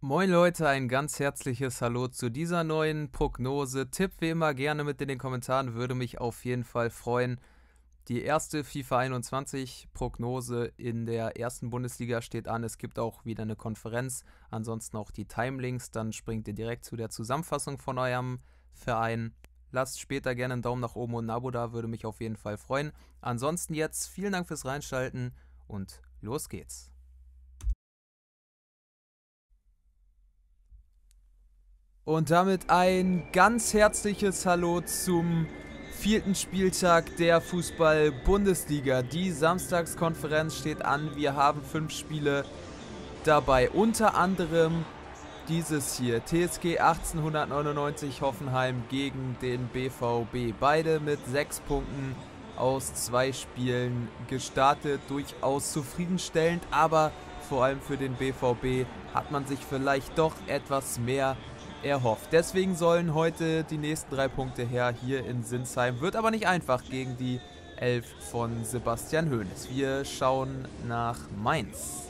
Moin Leute, ein ganz herzliches Hallo zu dieser neuen Prognose. Tipp wie immer gerne mit in den Kommentaren, würde mich auf jeden Fall freuen. Die erste FIFA 21 Prognose in der ersten Bundesliga steht an. Es gibt auch wieder eine Konferenz, ansonsten auch die Timelinks. Dann springt ihr direkt zu der Zusammenfassung von eurem Verein. Lasst später gerne einen Daumen nach oben und ein Abo da, würde mich auf jeden Fall freuen. Ansonsten jetzt vielen Dank fürs Reinschalten und los geht's. Und damit ein ganz herzliches Hallo zum vierten Spieltag der Fußball-Bundesliga. Die Samstagskonferenz steht an. Wir haben fünf Spiele dabei. Unter anderem dieses hier. TSG 1899 Hoffenheim gegen den BVB. Beide mit sechs Punkten aus zwei Spielen gestartet. Durchaus zufriedenstellend, aber vor allem für den BVB hat man sich vielleicht doch etwas mehr erhofft. Deswegen sollen heute die nächsten drei Punkte her hier in Sinsheim. Wird aber nicht einfach gegen die Elf von Sebastian Hoeneß. Wir schauen nach Mainz.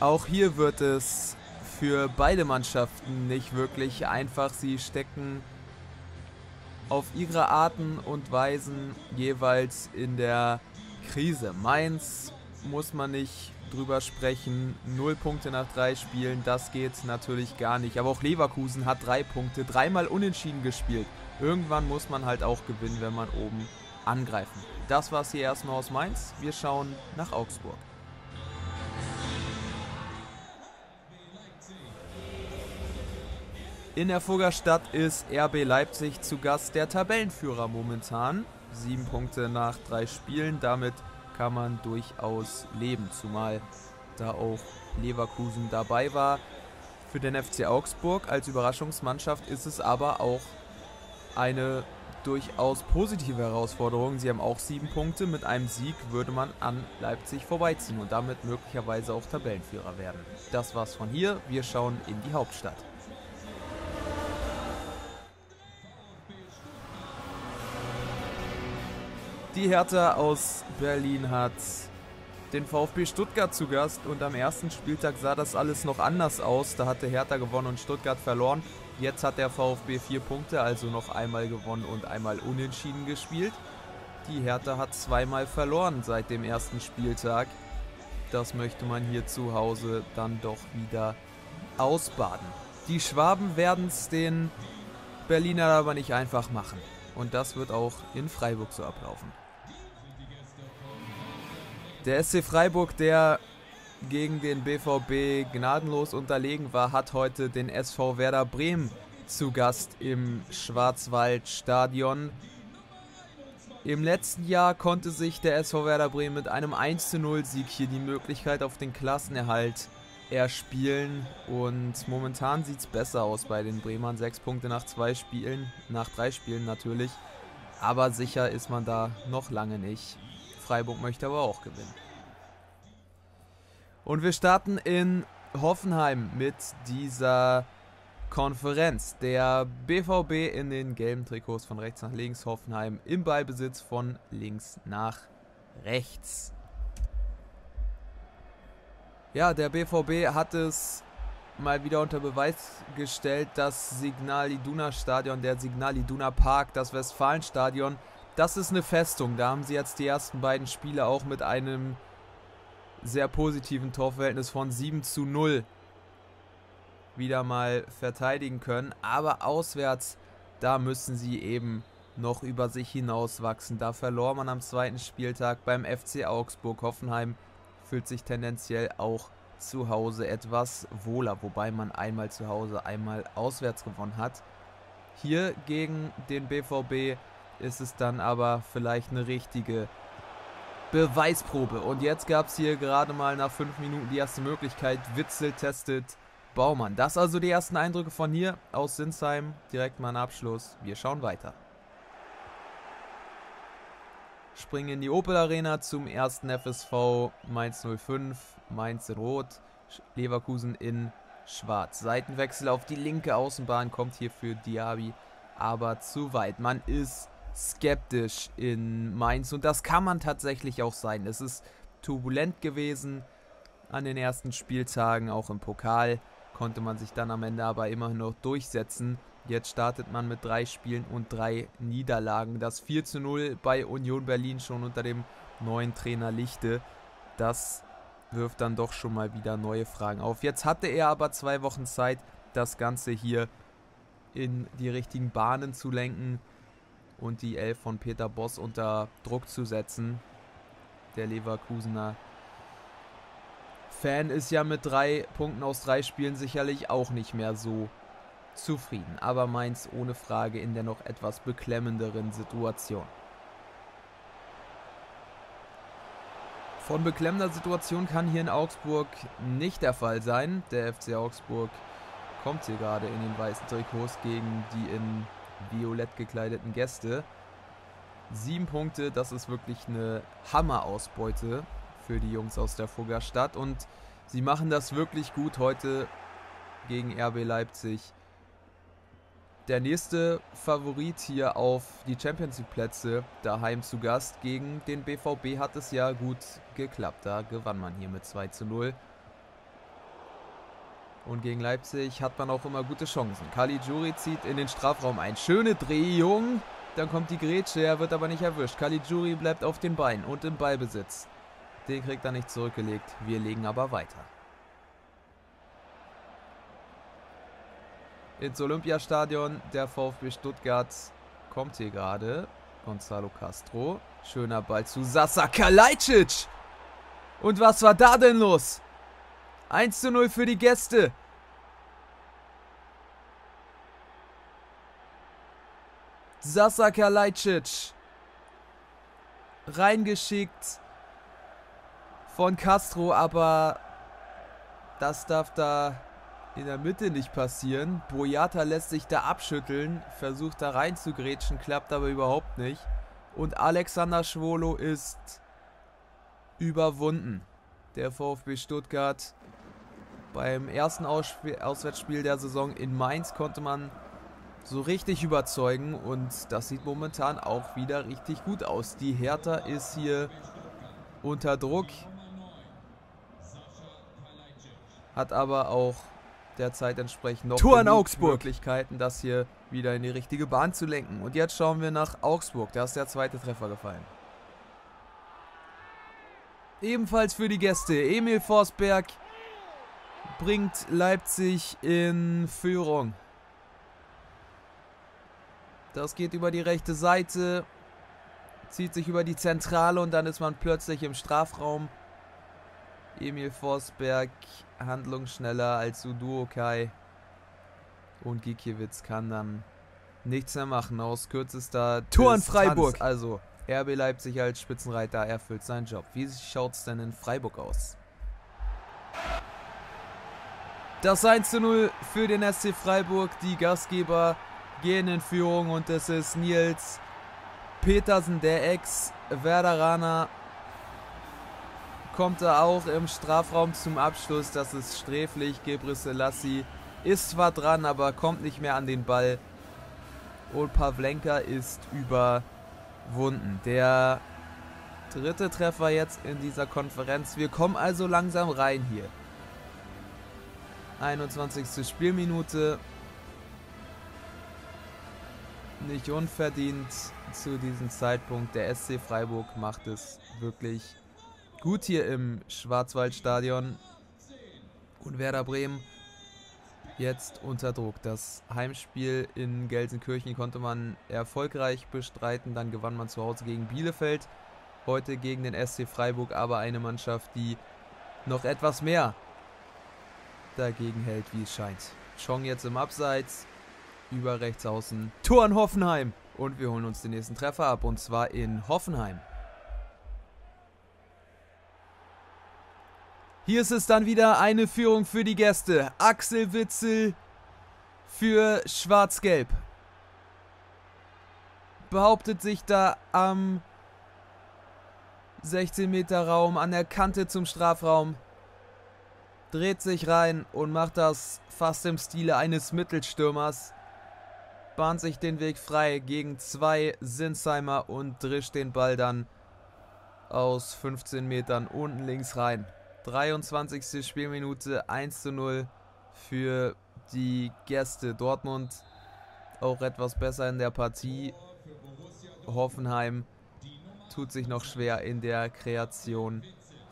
Auch hier wird es für beide Mannschaften nicht wirklich einfach. Sie stecken auf ihre Arten und Weisen jeweils in der Krise. Mainz muss man nicht drüber sprechen. Null Punkte nach drei Spielen, das geht natürlich gar nicht. Aber auch Leverkusen hat drei Punkte, dreimal unentschieden gespielt. Irgendwann muss man halt auch gewinnen, wenn man oben angreifen. Das war's hier erstmal aus Mainz. Wir schauen nach Augsburg. In der Fuggerstadt ist RB Leipzig zu Gast, der Tabellenführer momentan. Sieben Punkte nach drei Spielen, damit kann man durchaus leben, zumal da auch Leverkusen dabei war. Für den FC Augsburg als Überraschungsmannschaft ist es aber auch eine durchaus positive Herausforderung. Sie haben auch sieben Punkte. Mit einem Sieg würde man an Leipzig vorbeiziehen und damit möglicherweise auch Tabellenführer werden. Das war's von hier. Wir schauen in die Hauptstadt. Die Hertha aus Berlin hat den VfB Stuttgart zu Gast und am ersten Spieltag sah das alles noch anders aus. Da hatte Hertha gewonnen und Stuttgart verloren. Jetzt hat der VfB vier Punkte, also noch einmal gewonnen und einmal unentschieden gespielt. Die Hertha hat zweimal verloren seit dem ersten Spieltag. Das möchte man hier zu Hause dann doch wieder ausbaden. Die Schwaben werden es den Berliner aber nicht einfach machen. Und das wird auch in Freiburg so ablaufen. Der SC Freiburg, der gegen den BVB gnadenlos unterlegen war, hat heute den SV Werder Bremen zu Gast im Schwarzwaldstadion. Im letzten Jahr konnte sich der SV Werder Bremen mit einem 1-0 Sieg hier die Möglichkeit auf den Klassenerhalt erspielen und momentan sieht es besser aus bei den Bremern. Sechs Punkte nach zwei Spielen, nach drei Spielen natürlich, aber sicher ist man da noch lange nicht. Freiburg möchte aber auch gewinnen. Und wir starten in Hoffenheim mit dieser Konferenz. Der BVB in den gelben Trikots von rechts nach links, Hoffenheim im Ballbesitz von links nach rechts. Ja, der BVB hat es mal wieder unter Beweis gestellt, das Signal Iduna Stadion, der Signal Iduna Park, das Westfalenstadion das ist eine Festung. Da haben sie jetzt die ersten beiden Spiele auch mit einem sehr positiven Torverhältnis von 7 zu 0 wieder mal verteidigen können. Aber auswärts, da müssen sie eben noch über sich hinauswachsen. Da verlor man am zweiten Spieltag beim FC Augsburg. Hoffenheim fühlt sich tendenziell auch zu Hause etwas wohler, wobei man einmal zu Hause, einmal auswärts gewonnen hat. Hier gegen den BVB ist es dann aber vielleicht eine richtige Beweisprobe. Und jetzt gab es hier gerade mal nach 5 Minuten die erste Möglichkeit. Witzel testet Baumann. Das also die ersten Eindrücke von hier aus Sinsheim. Direkt mal ein Abschluss. Wir schauen weiter. Springen in die Opel Arena zum ersten FSV Mainz 05. Mainz in Rot. Leverkusen in Schwarz. Seitenwechsel auf die linke Außenbahn kommt hier für Diaby aber zu weit. Man ist skeptisch in Mainz und das kann man tatsächlich auch sein. Es ist turbulent gewesen an den ersten Spieltagen, auch im Pokal konnte man sich dann am Ende aber immerhin noch durchsetzen. Jetzt startet man mit drei Spielen und drei Niederlagen. Das 4 zu 0 bei Union Berlin schon unter dem neuen Trainer Lichte. Das wirft dann doch schon mal wieder neue Fragen auf. Jetzt hatte er aber zwei Wochen Zeit, das Ganze hier in die richtigen Bahnen zu lenken und die Elf von Peter Boss unter Druck zu setzen. Der Leverkusener Fan ist ja mit drei Punkten aus drei Spielen sicherlich auch nicht mehr so zufrieden. Aber Mainz ohne Frage in der noch etwas beklemmenderen Situation. Von beklemmender Situation kann hier in Augsburg nicht der Fall sein. Der FC Augsburg kommt hier gerade in den weißen Trikots gegen die in violett gekleideten Gäste. Sieben Punkte, das ist wirklich eine Hammerausbeute für die Jungs aus der Fuggerstadt. Und sie machen das wirklich gut heute gegen RB Leipzig. Der nächste Favorit hier auf die Champions League Plätze daheim zu Gast gegen den BVB hat es ja gut geklappt. Da gewann man hier mit 2 zu 0. Und gegen Leipzig hat man auch immer gute Chancen. Kali Juri zieht in den Strafraum ein. Schöne Drehung. Dann kommt die Grätsche, er wird aber nicht erwischt. Kali Juri bleibt auf den Beinen und im Ballbesitz. Den kriegt er nicht zurückgelegt. Wir legen aber weiter. Ins Olympiastadion. Der VfB Stuttgart kommt hier gerade. Gonzalo Castro. Schöner Ball zu Sasa Kalajdzic. Und was war da denn los? 1 zu 0 für die Gäste. Sasa Kalajdzic. Reingeschickt von Castro, aber das darf da in der Mitte nicht passieren. Boyata lässt sich da abschütteln, versucht da rein zu grätschen, klappt aber überhaupt nicht. Und Alexander Schwolo ist überwunden. Der VfB Stuttgart beim ersten Ausspiel, Auswärtsspiel der Saison in Mainz konnte man so richtig überzeugen und das sieht momentan auch wieder richtig gut aus. Die Hertha ist hier unter Druck hat aber auch derzeit entsprechend noch Tor. Möglichkeiten, das hier wieder in die richtige Bahn zu lenken. Und jetzt schauen wir nach Augsburg. Da ist der zweite Treffer gefallen. Ebenfalls für die Gäste. Emil Forsberg bringt Leipzig in Führung. Das geht über die rechte Seite, zieht sich über die Zentrale und dann ist man plötzlich im Strafraum. Emil Forsberg handlungsschneller als Uduokai. Und Gikiewicz kann dann nichts mehr machen aus kürzester Tor in Freiburg. Also RB Leipzig als Spitzenreiter erfüllt seinen Job. Wie schaut es denn in Freiburg aus? Das 1 zu 0 für den SC Freiburg. Die Gastgeber gehen in Führung und es ist Nils Petersen, der Ex-Werderaner, kommt er auch im Strafraum zum Abschluss. Das ist sträflich. Gebre Selassie ist zwar dran, aber kommt nicht mehr an den Ball. Und Pavlenka ist überwunden. Der dritte Treffer jetzt in dieser Konferenz. Wir kommen also langsam rein hier. 21. Spielminute. Nicht unverdient zu diesem Zeitpunkt. Der SC Freiburg macht es wirklich gut hier im Schwarzwaldstadion. Und Werder Bremen jetzt unter Druck. Das Heimspiel in Gelsenkirchen konnte man erfolgreich bestreiten. Dann gewann man zu Hause gegen Bielefeld. Heute gegen den SC Freiburg, aber eine Mannschaft, die noch etwas mehr dagegen hält, wie es scheint. Chong jetzt im Abseits, über rechts außen. Tor in Hoffenheim. Und wir holen uns den nächsten Treffer ab, und zwar in Hoffenheim. Hier ist es dann wieder eine Führung für die Gäste. Axel Witzel für Schwarz-Gelb. Behauptet sich da am 16 Meter Raum an der Kante zum Strafraum. Dreht sich rein und macht das fast im Stile eines Mittelstürmers. Bahnt sich den Weg frei gegen zwei Sinsheimer und drischt den Ball dann aus 15 Metern unten links rein. 23. Spielminute 1 zu 0 für die Gäste. Dortmund auch etwas besser in der Partie. Hoffenheim tut sich noch schwer in der Kreation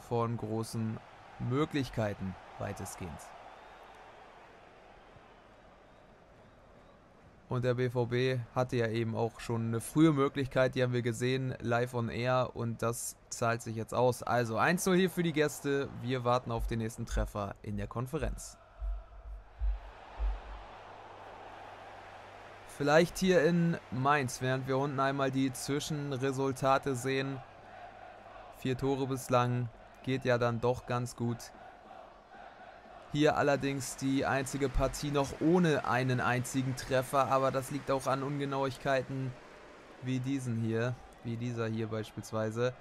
von großen Möglichkeiten weitestgehend. Und der BVB hatte ja eben auch schon eine frühe Möglichkeit, die haben wir gesehen, live on air und das zahlt sich jetzt aus. Also 1-0 hier für die Gäste, wir warten auf den nächsten Treffer in der Konferenz. Vielleicht hier in Mainz, während wir unten einmal die Zwischenresultate sehen. Vier Tore bislang, geht ja dann doch ganz gut. Hier allerdings die einzige Partie noch ohne einen einzigen Treffer, aber das liegt auch an Ungenauigkeiten wie diesen hier, wie dieser hier beispielsweise.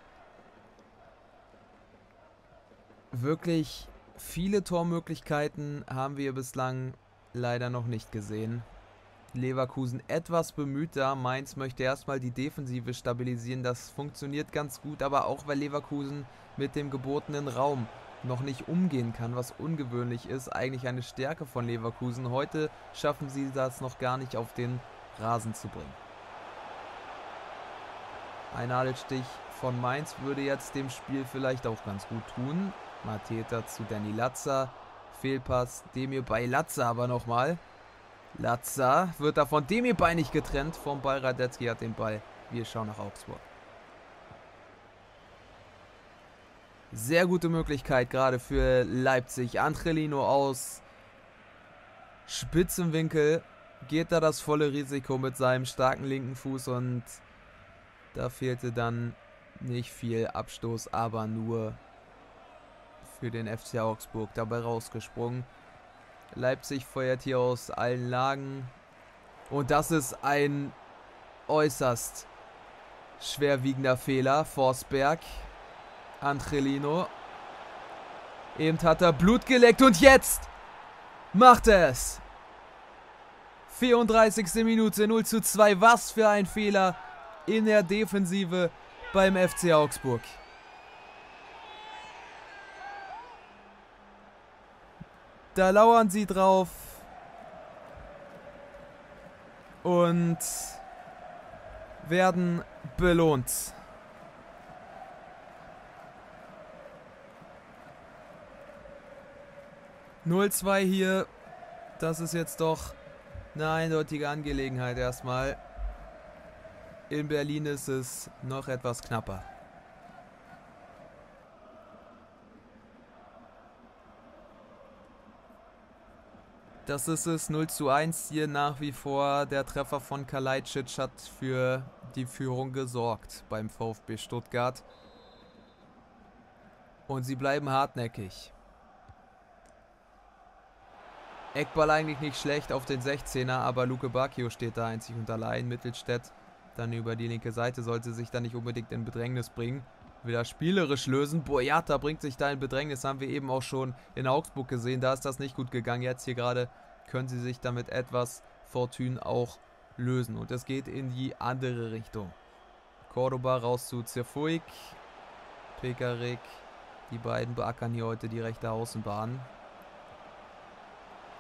Wirklich viele Tormöglichkeiten haben wir bislang leider noch nicht gesehen. Leverkusen etwas bemühter. Mainz möchte erstmal die Defensive stabilisieren. Das funktioniert ganz gut, aber auch weil Leverkusen mit dem gebotenen Raum noch nicht umgehen kann, was ungewöhnlich ist. Eigentlich eine Stärke von Leverkusen. Heute schaffen sie das noch gar nicht auf den Rasen zu bringen. Ein Nadelstich von Mainz würde jetzt dem Spiel vielleicht auch ganz gut tun. Mateta zu Danny Latza. Fehlpass Demir bei Latza aber nochmal. Latza wird da von Demir beinig getrennt. Vom Ball Radetzky hat den Ball. Wir schauen nach Augsburg. Sehr gute Möglichkeit gerade für Leipzig. Antrelino aus Spitzenwinkel geht da das volle Risiko mit seinem starken linken Fuß und da fehlte dann nicht viel Abstoß, aber nur für den FC Augsburg dabei rausgesprungen. Leipzig feuert hier aus allen Lagen und das ist ein äußerst schwerwiegender Fehler. Forsberg Angelino. Eben hat er Blut geleckt und jetzt macht er es. 34. Minute 0 zu 2. Was für ein Fehler in der Defensive beim FC Augsburg. Da lauern sie drauf. Und werden belohnt. 0-2 hier. Das ist jetzt doch eine eindeutige Angelegenheit erstmal. In Berlin ist es noch etwas knapper. Das ist es 0 zu 1 hier nach wie vor. Der Treffer von Kalajdzic hat für die Führung gesorgt beim VfB Stuttgart. Und sie bleiben hartnäckig. Eckball eigentlich nicht schlecht auf den 16er, aber Luke Bacchio steht da einzig und allein. Mittelstädt dann über die linke Seite sollte sich da nicht unbedingt in Bedrängnis bringen. Wieder spielerisch lösen. Boyata bringt sich da in Bedrängnis, haben wir eben auch schon in Augsburg gesehen. Da ist das nicht gut gegangen. Jetzt hier gerade können sie sich damit etwas Fortune auch lösen. Und es geht in die andere Richtung. Cordoba raus zu Zerfuig. Pekarik. Die beiden beackern hier heute die rechte Außenbahn.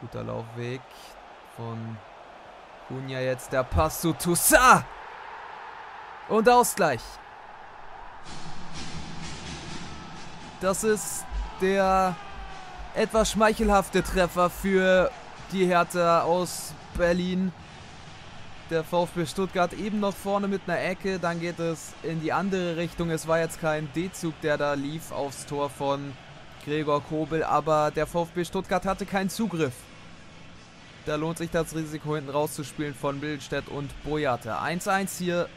Guter Laufweg von Kunja jetzt. Der Pass zu Toussaint. Und Ausgleich. Das ist der etwas schmeichelhafte Treffer für die Hertha aus Berlin. Der VfB Stuttgart eben noch vorne mit einer Ecke. Dann geht es in die andere Richtung. Es war jetzt kein D-Zug, der da lief aufs Tor von Gregor Kobel. Aber der VfB Stuttgart hatte keinen Zugriff. Da lohnt sich das Risiko hinten rauszuspielen von Bildstedt und Boyata. 1-1 hier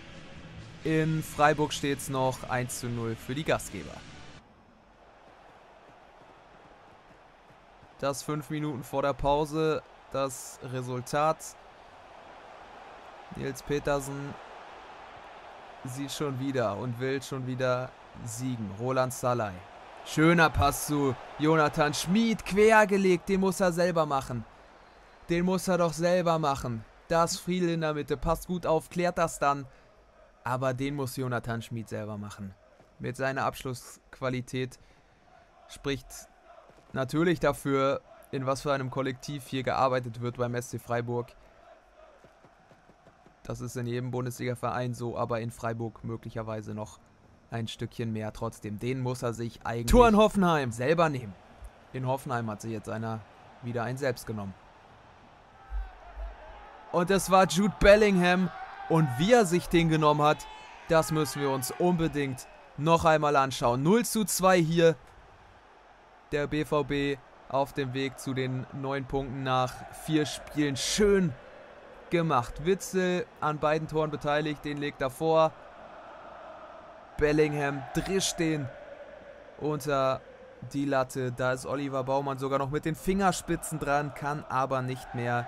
in Freiburg steht es noch 1 0 für die Gastgeber. Das fünf Minuten vor der Pause. Das Resultat. Nils Petersen sieht schon wieder und will schon wieder siegen. Roland Salai. Schöner Pass zu Jonathan Schmid. Quergelegt. Den muss er selber machen. Den muss er doch selber machen. Das Friedel in der Mitte passt gut auf, klärt das dann. Aber den muss Jonathan Schmid selber machen. mit seiner Abschlussqualität spricht natürlich dafür, in was für einem Kollektiv hier gearbeitet wird beim SC Freiburg. Das ist in jedem Bundesliga-Verein so, aber in Freiburg möglicherweise noch ein Stückchen mehr. Trotzdem, den muss er sich eigentlich Tor in Hoffenheim selber nehmen. In Hoffenheim hat sich jetzt einer wieder ein selbst genommen. Und es war Jude Bellingham. Und wie er sich den genommen hat, das müssen wir uns unbedingt noch einmal anschauen. 0 zu 2 hier. Der BVB auf dem Weg zu den neun Punkten nach vier Spielen. Schön gemacht. Witzel an beiden Toren beteiligt, den legt er vor. Bellingham drischt den unter die Latte. Da ist Oliver Baumann sogar noch mit den Fingerspitzen dran, kann aber nicht mehr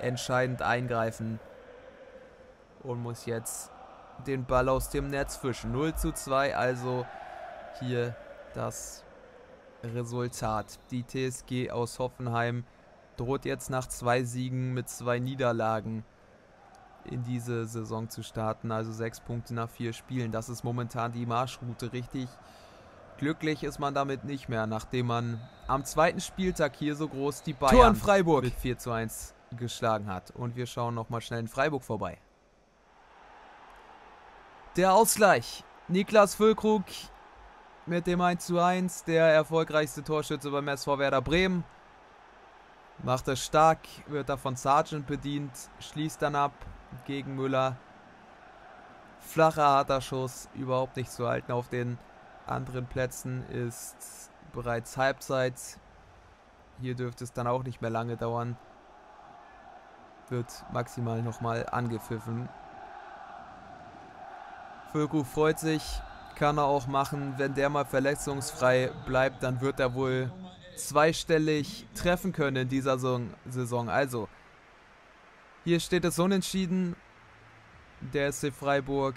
entscheidend eingreifen. Und muss jetzt den Ball aus dem Netz fischen. 0 zu 2, also hier das Resultat. Die TSG aus Hoffenheim droht jetzt nach zwei Siegen mit zwei Niederlagen in diese Saison zu starten. Also sechs Punkte nach vier Spielen. Das ist momentan die Marschroute. Richtig glücklich ist man damit nicht mehr, nachdem man am zweiten Spieltag hier so groß die Bayern Freiburg. mit 4 zu 1 geschlagen hat. Und wir schauen nochmal schnell in Freiburg vorbei. Der Ausgleich. Niklas Füllkrug mit dem 1 zu 1. Der erfolgreichste Torschütze beim SV Werder Bremen. Macht es stark, wird da von Sargent bedient, schließt dann ab gegen Müller. Flacher, harter Schuss, überhaupt nicht zu halten. Auf den anderen Plätzen ist bereits Halbzeit. Hier dürfte es dann auch nicht mehr lange dauern. Wird maximal nochmal angepfiffen. Völko freut sich, kann er auch machen. Wenn der mal verletzungsfrei bleibt, dann wird er wohl zweistellig treffen können in dieser Saison. Also, hier steht es unentschieden. Der SC Freiburg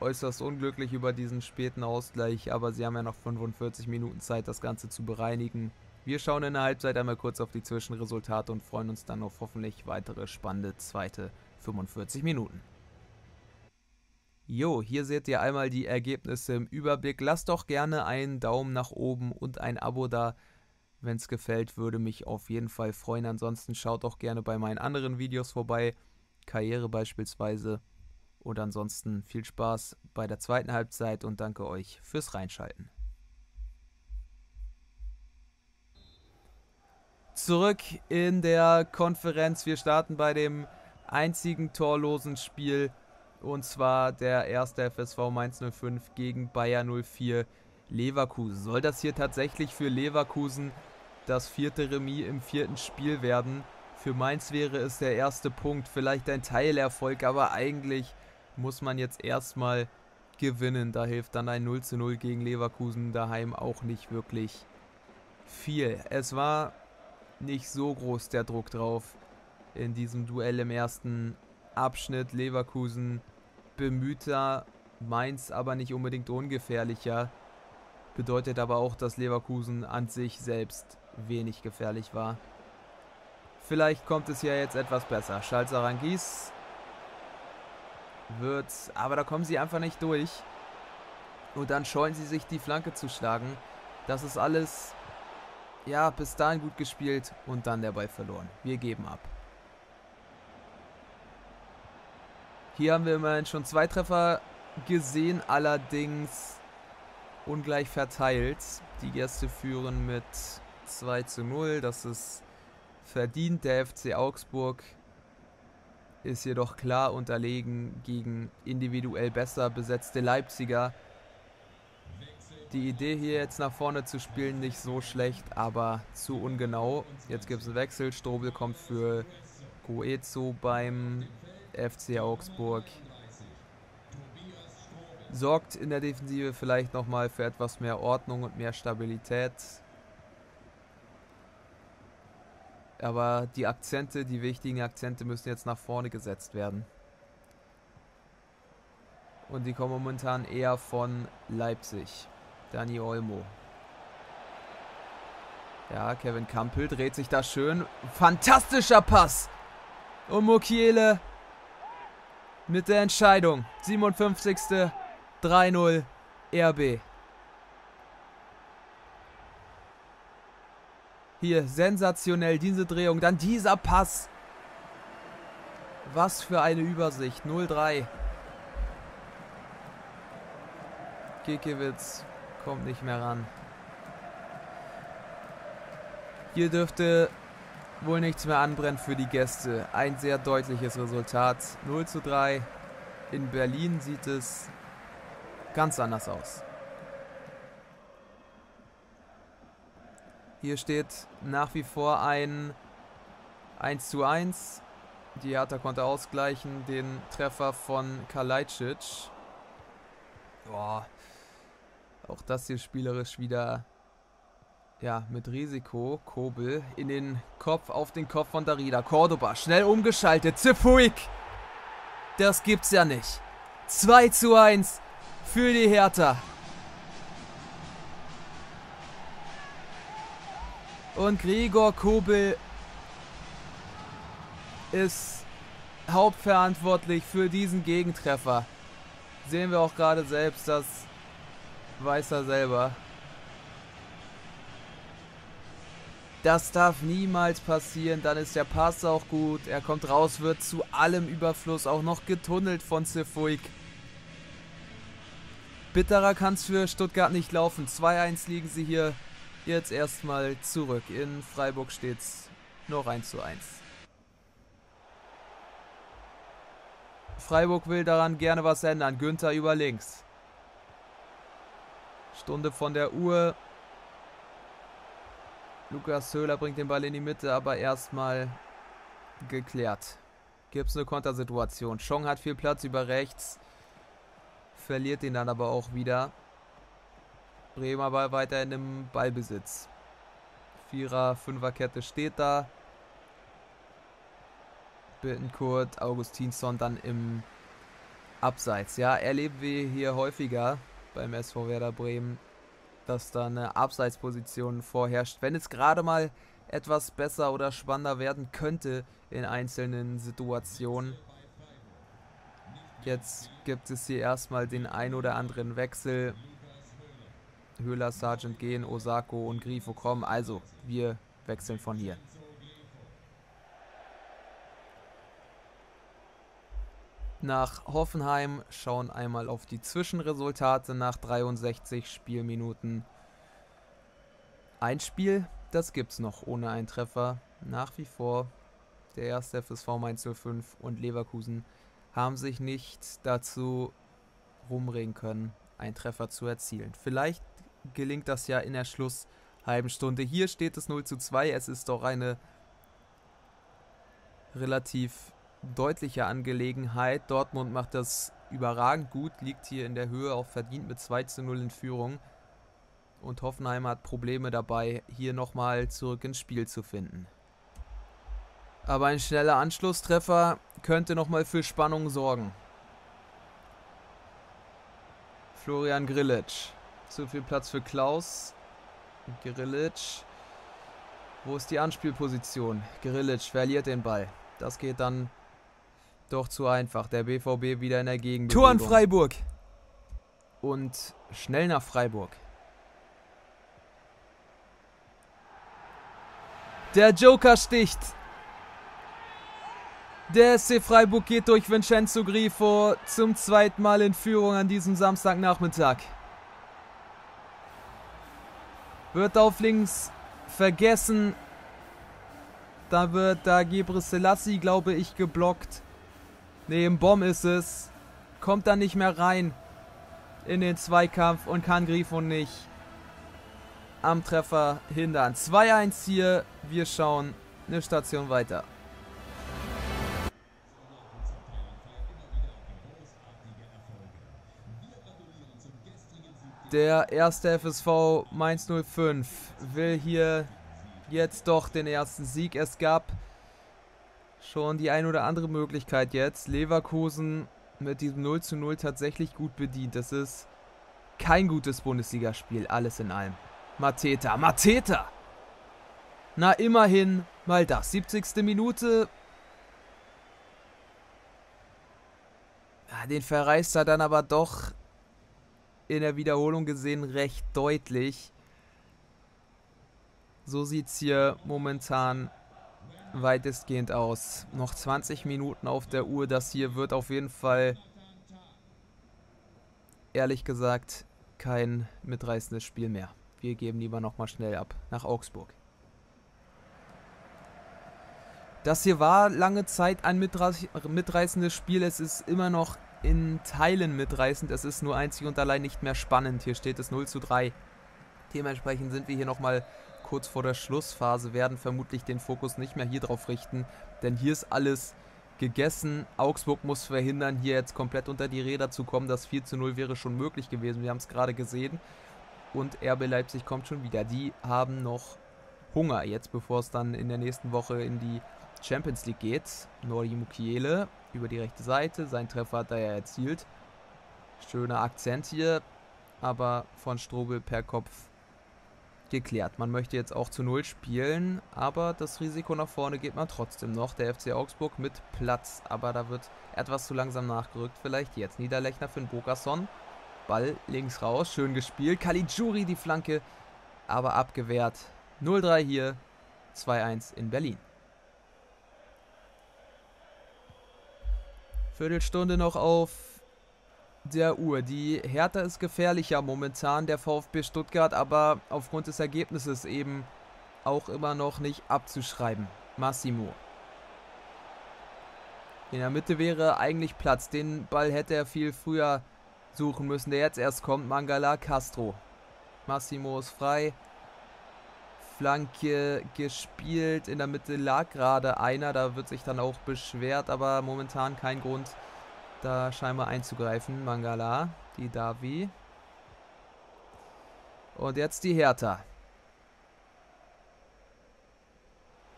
äußerst unglücklich über diesen späten Ausgleich, aber sie haben ja noch 45 Minuten Zeit, das Ganze zu bereinigen. Wir schauen in der Halbzeit einmal kurz auf die Zwischenresultate und freuen uns dann auf hoffentlich weitere spannende zweite 45 Minuten. Jo, hier seht ihr einmal die Ergebnisse im Überblick. Lasst doch gerne einen Daumen nach oben und ein Abo da, wenn es gefällt, würde mich auf jeden Fall freuen. Ansonsten schaut doch gerne bei meinen anderen Videos vorbei, Karriere beispielsweise. Und ansonsten viel Spaß bei der zweiten Halbzeit und danke euch fürs Reinschalten. Zurück in der Konferenz. Wir starten bei dem einzigen torlosen Spiel und zwar der erste FSV Mainz 05 gegen Bayer 04 Leverkusen. Soll das hier tatsächlich für Leverkusen das vierte Remis im vierten Spiel werden? Für Mainz wäre es der erste Punkt, vielleicht ein Teilerfolg, aber eigentlich muss man jetzt erstmal gewinnen. Da hilft dann ein 0 zu 0 gegen Leverkusen daheim auch nicht wirklich viel. Es war nicht so groß der Druck drauf in diesem Duell im ersten Abschnitt Leverkusen bemühter, Mainz aber nicht unbedingt ungefährlicher. Bedeutet aber auch, dass Leverkusen an sich selbst wenig gefährlich war. Vielleicht kommt es ja jetzt etwas besser. Schalzer Rangis wird, aber da kommen sie einfach nicht durch. Und dann scheuen sie sich die Flanke zu schlagen. Das ist alles, ja, bis dahin gut gespielt und dann der Ball verloren. Wir geben ab. Hier haben wir immerhin schon zwei Treffer gesehen, allerdings ungleich verteilt. Die Gäste führen mit 2 zu 0. Das ist verdient. Der FC Augsburg ist jedoch klar unterlegen gegen individuell besser besetzte Leipziger. Die Idee hier jetzt nach vorne zu spielen nicht so schlecht, aber zu ungenau. Jetzt gibt es einen Wechsel. Strobel kommt für Goezo beim FC Augsburg. Sorgt in der Defensive vielleicht nochmal für etwas mehr Ordnung und mehr Stabilität. Aber die Akzente, die wichtigen Akzente müssen jetzt nach vorne gesetzt werden. Und die kommen momentan eher von Leipzig. Dani Olmo. Ja, Kevin Kampel dreht sich da schön. Fantastischer Pass. Und Mokiele mit der Entscheidung. 57. 3-0 RB. Hier, sensationell diese Drehung. Dann dieser Pass. Was für eine Übersicht. 0-3. Kekewitz kommt nicht mehr ran. Hier dürfte wohl nichts mehr anbrennen für die Gäste. Ein sehr deutliches Resultat. 0 zu 3. In Berlin sieht es ganz anders aus. Hier steht nach wie vor ein 1 zu 1. Die Hertha konnte ausgleichen. Den Treffer von Kalajdzic. Boah. Auch das hier spielerisch wieder ja, mit Risiko. Kobel in den Kopf, auf den Kopf von Darida. Cordoba, schnell umgeschaltet. Zifuik. Das gibt's ja nicht. 2 zu 1 für die Hertha. Und Gregor Kobel ist hauptverantwortlich für diesen Gegentreffer. Sehen wir auch gerade selbst, das weiß er selber. Das darf niemals passieren. Dann ist der Pass auch gut. Er kommt raus, wird zu allem Überfluss auch noch getunnelt von Cefuig. Bitterer kann es für Stuttgart nicht laufen. 2-1 liegen sie hier jetzt erstmal zurück. In Freiburg steht es noch 1 zu 1. Freiburg will daran gerne was ändern. Günther über links. Stunde von der Uhr. Lukas Höhler bringt den Ball in die Mitte, aber erstmal geklärt. Gibt es eine Kontersituation. Chong hat viel Platz über rechts. Verliert ihn dann aber auch wieder. Bremer Ball weiter in dem Ballbesitz. Vierer, Fünfer Kette steht da. Bittenkurt, Augustinsson dann im Abseits. Ja, erleben wir hier häufiger beim SV Werder Bremen dass da eine Abseitsposition vorherrscht. Wenn es gerade mal etwas besser oder spannender werden könnte in einzelnen Situationen. Jetzt gibt es hier erstmal den ein oder anderen Wechsel. Höhler, Sargent gehen, Osako und Grifo kommen. Also, wir wechseln von hier. Nach Hoffenheim, schauen einmal auf die Zwischenresultate nach 63 Spielminuten. Ein Spiel, das gibt's noch ohne einen Treffer. Nach wie vor der erste FSV Mainz 05 und Leverkusen haben sich nicht dazu rumreden können, einen Treffer zu erzielen. Vielleicht gelingt das ja in der Schlusshalben Stunde. Hier steht es 0 zu 2. Es ist doch eine relativ deutliche Angelegenheit. Dortmund macht das überragend gut, liegt hier in der Höhe auch verdient mit 2 zu 0 in Führung. Und Hoffenheim hat Probleme dabei, hier nochmal zurück ins Spiel zu finden. Aber ein schneller Anschlusstreffer könnte nochmal für Spannung sorgen. Florian Grillitsch. Zu viel Platz für Klaus. Grillitsch. Wo ist die Anspielposition? Grillitsch verliert den Ball. Das geht dann doch zu einfach. Der BVB wieder in der Gegend. Tor an Freiburg. Und schnell nach Freiburg. Der Joker sticht. Der SC Freiburg geht durch Vincenzo Grifo zum zweiten Mal in Führung an diesem Samstagnachmittag. Wird auf links vergessen. Da wird da Gebre Selassie, glaube ich, geblockt. Ne, im Bomb ist es. Kommt dann nicht mehr rein in den Zweikampf und kann Grifo nicht am Treffer hindern. 2-1 hier. Wir schauen eine Station weiter. Der erste FSV Mainz 05 will hier jetzt doch den ersten Sieg. Es gab schon die ein oder andere Möglichkeit jetzt. Leverkusen mit diesem 0 zu 0 tatsächlich gut bedient. Das ist kein gutes Bundesligaspiel, alles in allem. Mateta, Mateta! Na, immerhin mal das. 70. Minute. Den verreißt er dann aber doch in der Wiederholung gesehen recht deutlich. So sieht es hier momentan weitestgehend aus. Noch 20 Minuten auf der Uhr. Das hier wird auf jeden Fall, ehrlich gesagt, kein mitreißendes Spiel mehr. Wir geben lieber nochmal schnell ab nach Augsburg. Das hier war lange Zeit ein mitreißendes Spiel. Es ist immer noch in Teilen mitreißend. Es ist nur einzig und allein nicht mehr spannend. Hier steht es 0 zu 3. Dementsprechend sind wir hier nochmal kurz vor der Schlussphase, werden vermutlich den Fokus nicht mehr hier drauf richten, denn hier ist alles gegessen. Augsburg muss verhindern, hier jetzt komplett unter die Räder zu kommen. Das 4 zu 0 wäre schon möglich gewesen. Wir haben es gerade gesehen. Und RB Leipzig kommt schon wieder. Die haben noch Hunger jetzt, bevor es dann in der nächsten Woche in die Champions League geht. Nori Mukiele über die rechte Seite. Sein Treffer hat er ja erzielt. Schöner Akzent hier, aber von Strobel per Kopf geklärt. Man möchte jetzt auch zu Null spielen, aber das Risiko nach vorne geht man trotzdem noch. Der FC Augsburg mit Platz, aber da wird etwas zu langsam nachgerückt. Vielleicht jetzt Niederlechner für den Bogasson. Ball links raus, schön gespielt. Caligiuri die Flanke, aber abgewehrt. 0-3 hier, 2-1 in Berlin. Viertelstunde noch auf der Uhr. Die Hertha ist gefährlicher momentan, der VfB Stuttgart, aber aufgrund des Ergebnisses eben auch immer noch nicht abzuschreiben. Massimo. In der Mitte wäre eigentlich Platz. Den Ball hätte er viel früher suchen müssen, der jetzt erst kommt. Mangala Castro. Massimo ist frei. Flanke gespielt. In der Mitte lag gerade einer. Da wird sich dann auch beschwert, aber momentan kein Grund, da scheinbar einzugreifen. Mangala, die Davi. Und jetzt die Hertha.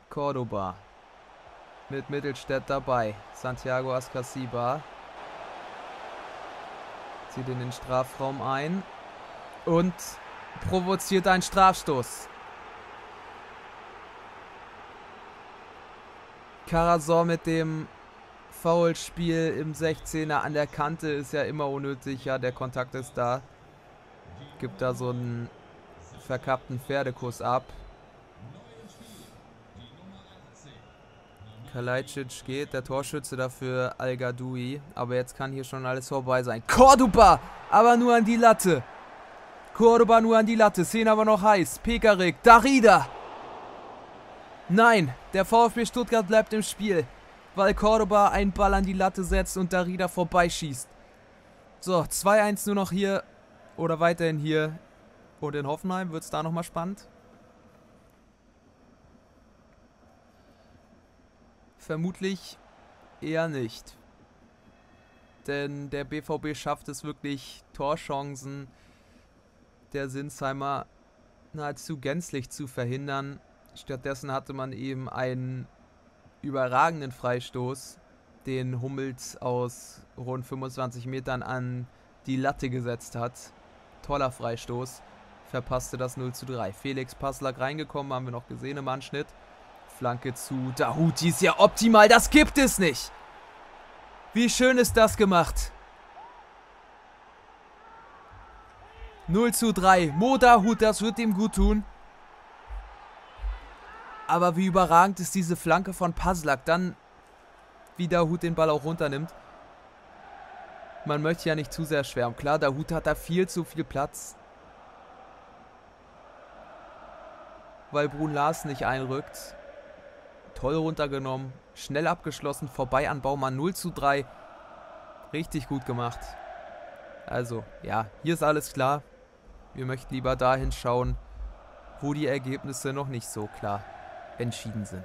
Cordoba. Mit Mittelstädt dabei. Santiago Ascasiba. Zieht in den Strafraum ein. Und provoziert einen Strafstoß. Karasor mit dem Foulspiel im 16er an der Kante ist ja immer unnötig. Ja, der Kontakt ist da. Gibt da so einen verkappten Pferdekuss ab. Kalajdzic geht, der Torschütze dafür Al Gadoui. Aber jetzt kann hier schon alles vorbei sein. Cordoba, aber nur an die Latte. Cordoba nur an die Latte. Szene aber noch heiß. Pekarik, Darida. Nein, der VfB Stuttgart bleibt im Spiel, weil Cordoba einen Ball an die Latte setzt und Darida vorbeischießt. So, 2-1 nur noch hier oder weiterhin hier. Und in Hoffenheim wird es da nochmal spannend. Vermutlich eher nicht. Denn der BVB schafft es wirklich, Torchancen der Sinsheimer nahezu gänzlich zu verhindern. Stattdessen hatte man eben einen überragenden Freistoß, den Hummels aus rund 25 Metern an die Latte gesetzt hat. Toller Freistoß. Verpasste das 0 zu 3. Felix Passlack reingekommen, haben wir noch gesehen im Anschnitt. Flanke zu Dahuti ist ja optimal, das gibt es nicht. Wie schön ist das gemacht. 0 zu 3. Mo Dahut, das wird ihm gut tun. Aber wie überragend ist diese Flanke von Paslak. Dann, wie Dahut den Ball auch runternimmt. Man möchte ja nicht zu sehr schwärmen. Klar, Dahut hat da viel zu viel Platz. Weil Brun Lars nicht einrückt. Toll runtergenommen. Schnell abgeschlossen. Vorbei an Baumann 0 zu 3. Richtig gut gemacht. Also, ja, hier ist alles klar. Wir möchten lieber dahin schauen, wo die Ergebnisse noch nicht so klar entschieden sind.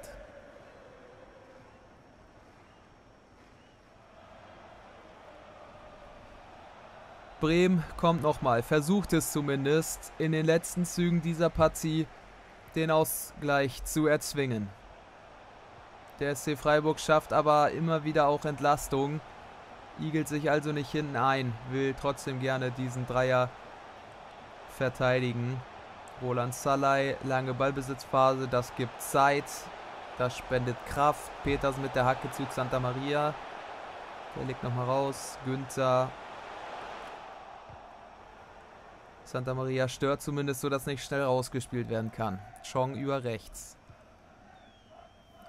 Bremen kommt nochmal, versucht es zumindest, in den letzten Zügen dieser Partie den Ausgleich zu erzwingen. Der SC Freiburg schafft aber immer wieder auch Entlastung, igelt sich also nicht hinten ein, will trotzdem gerne diesen Dreier verteidigen. Roland Salai, lange Ballbesitzphase, das gibt Zeit, das spendet Kraft. Peters mit der Hacke zu Santa Maria. Der legt nochmal raus. Günther. Santa Maria stört zumindest, so dass nicht schnell rausgespielt werden kann. Chong über rechts.